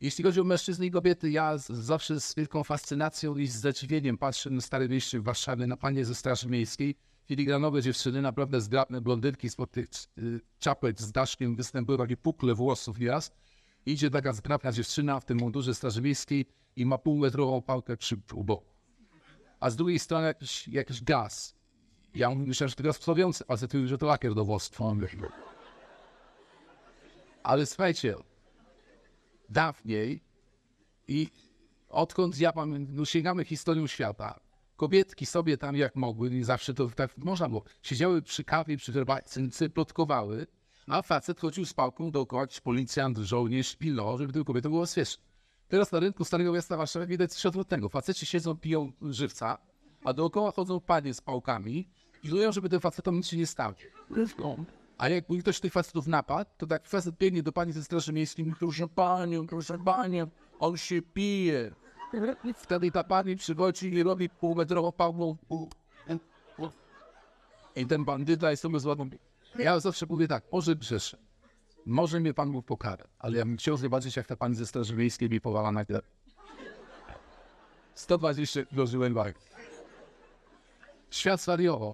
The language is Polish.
Jeśli chodzi o mężczyzny i kobiety, ja zawsze z wielką fascynacją i z zadziwieniem patrzę na Stare Mieście w Warszawie, na panie ze Straży Miejskiej. Filigranowe dziewczyny, naprawdę zgrabne blondynki spod tych y, czapek z daszkiem występują takie pukle włosów nieraz. Idzie taka zgrabna dziewczyna w tym mundurze Straży Miejskiej i ma półmetrową pałkę przy u boku. A z drugiej strony jakiś, jakiś gaz. Ja myślałem, że to gaz psowiący, a zatem, że to lakier do włosów. Ale słuchajcie, dawniej i odkąd ja pamiętam, no sięgamy historią świata, kobietki sobie tam jak mogły, nie zawsze to tak można było, siedziały przy kawie, przy herbatce, plotkowały, a facet chodził z pałką dookoła, policjant, żołnierz, pilnował, żeby tylko kobieta była świeża. Teraz na rynku Starego Miasta Warszawy widać coś odwrotnego. Faceci siedzą, piją żywca, a dookoła chodzą panie z pałkami i pilnują, żeby tym facetom nic się nie stało. A jak ktoś tych facetów napadł, to tak facet biegnie do pani ze straży miejskiej mówi, panią, proszę panią, on się pije. Wtedy ta pani przychodzi i robi półmetrową pałką. I ten bandyta jest sobie złapany. Ja zawsze mówię tak, może grzeszę. Może mnie pan Bóg pokara, ale ja bym chciał zobaczyć, jak ta pani ze straży miejskiej mi powala na glebę. 120 dożyłem walki. Świat zwariował.